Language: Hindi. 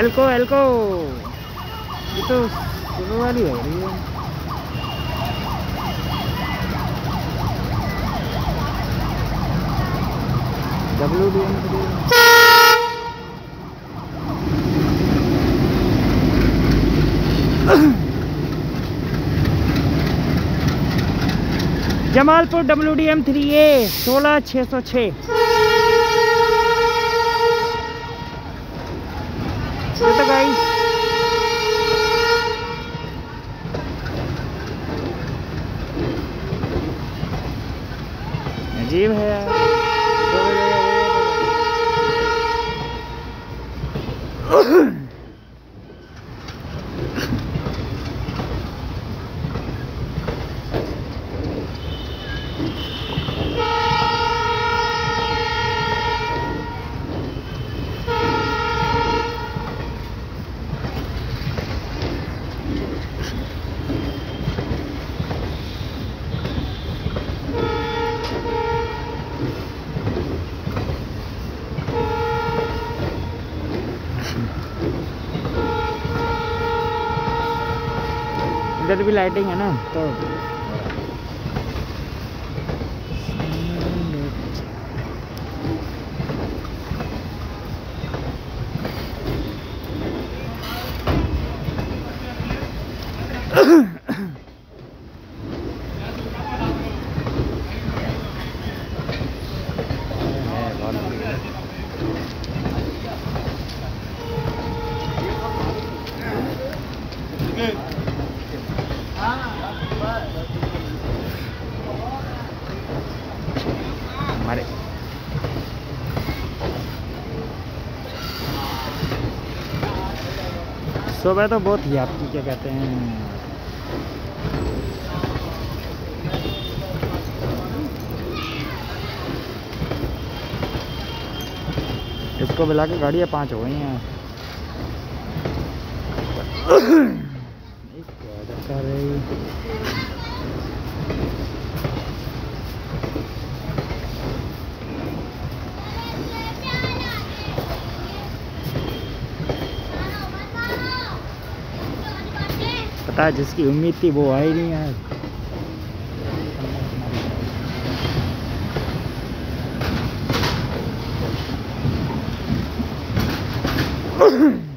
एल्को एल्को ये तो सुबह वाली हो रही है W D M Jamalpur W D M three A सोलह छः सौ छः तो गाइस अजीब है। यार There'll be lighting, ano? Ito. Ahem. हमारे सुबह तो बहुत ही आपकी क्या कहते हैं। इसको मिला के गाड़ियाँ पाँच हो गई हैं। कर रही पता जिसकी उम्मीद थी वो आई नहीं यार Ugh.